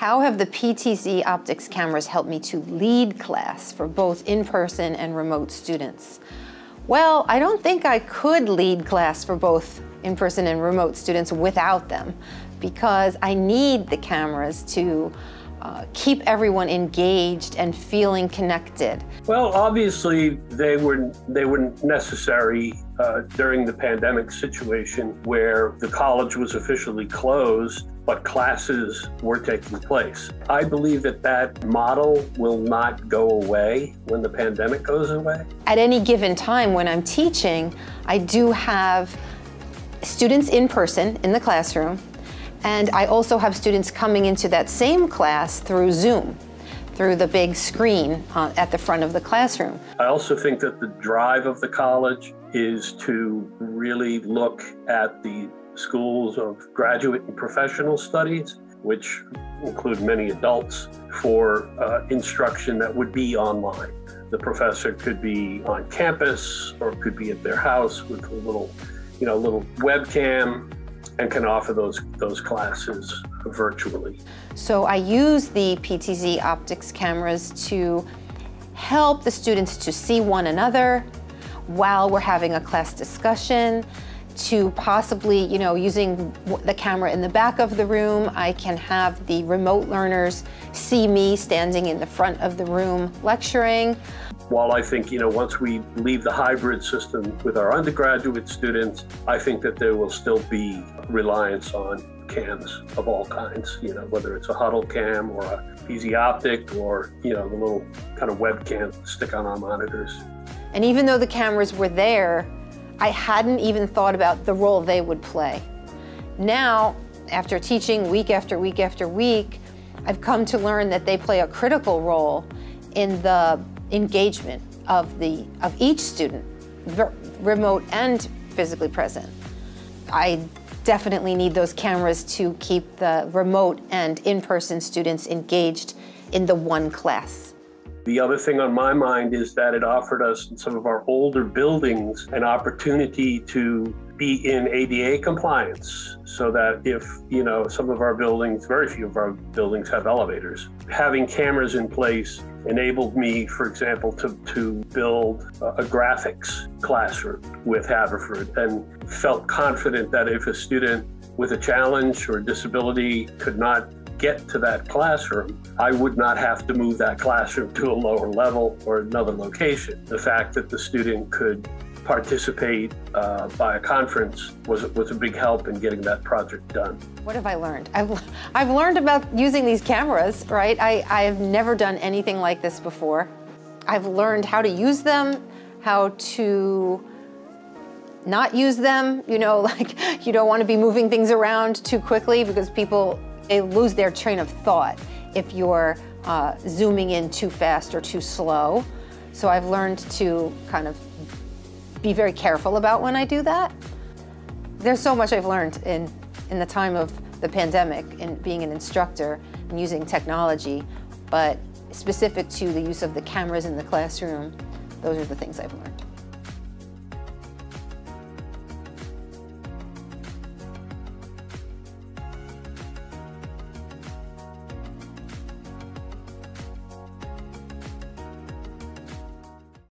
How have the PTZOptics cameras helped me to lead class for both in-person and remote students? Well, I don't think I could lead class for both in-person and remote students without them because I need the cameras to uh, keep everyone engaged and feeling connected. Well, obviously they were they were necessary uh, during the pandemic situation where the college was officially closed, but classes were taking place. I believe that that model will not go away when the pandemic goes away. At any given time when I'm teaching, I do have students in person in the classroom and I also have students coming into that same class through Zoom, through the big screen uh, at the front of the classroom. I also think that the drive of the college is to really look at the schools of graduate and professional studies, which include many adults, for uh, instruction that would be online. The professor could be on campus or could be at their house with a little, you know, little webcam and can offer those, those classes virtually. So I use the PTZOptics cameras to help the students to see one another while we're having a class discussion, to possibly, you know, using the camera in the back of the room, I can have the remote learners see me standing in the front of the room lecturing. While I think, you know, once we leave the hybrid system with our undergraduate students, I think that there will still be reliance on cams of all kinds, you know, whether it's a huddle cam or a PZ optic or, you know, the little kind of webcam stick on our monitors. And even though the cameras were there, I hadn't even thought about the role they would play. Now, after teaching week after week after week, I've come to learn that they play a critical role in the engagement of, the, of each student, remote and physically present. I definitely need those cameras to keep the remote and in-person students engaged in the one class. The other thing on my mind is that it offered us in some of our older buildings an opportunity to be in ADA compliance so that if, you know, some of our buildings, very few of our buildings have elevators, having cameras in place enabled me, for example, to, to build a, graphics classroom with Haverford and felt confident that if a student with a challenge or disability could not get to that classroom, I would not have to move that classroom to a lower level or another location. The fact that the student could participate uh, by a conference was, was a big help in getting that project done. What have I learned? I've, I've learned about using these cameras, right? I, I've never done anything like this before. I've learned how to use them, how to not use them, you know, like you don't want to be moving things around too quickly because people they lose their train of thought if you're uh, zooming in too fast or too slow. So I've learned to kind of be very careful about when I do that. There's so much I've learned in, in the time of the pandemic and being an instructor and using technology, but specific to the use of the cameras in the classroom, those are the things I've learned.